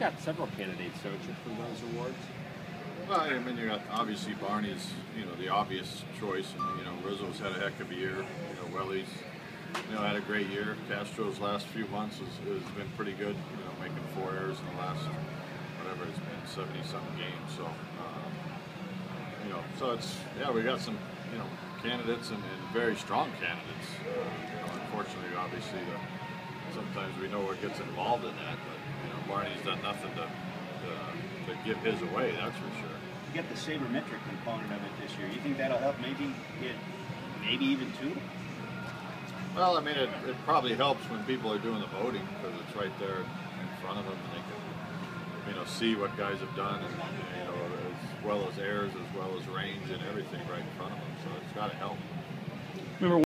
got several candidates, don't you, for those awards? Well, I mean, you got obviously Barney's, you know, the obvious choice, and you know, Rizzo's had a heck of a year. You know, Welly's, you know, had a great year. Castro's last few months has, has been pretty good. You know, making four errors in the last whatever it's been, seventy something games. So, um, you know, so it's yeah, we got some, you know, candidates and, and very strong candidates. Uh, you know, unfortunately, obviously, the, sometimes we know what gets involved in that, but you know, Barney's done nothing to to, to give his away. That's for sure. You get the sabermetric component of it this year. You think that'll help maybe get maybe even two? Well, I mean, it, it probably helps when people are doing the voting because it's right there in front of them and they can, you know, see what guys have done and, you know, as well as errors, as well as range and everything right in front of them. So it's got to help. Remember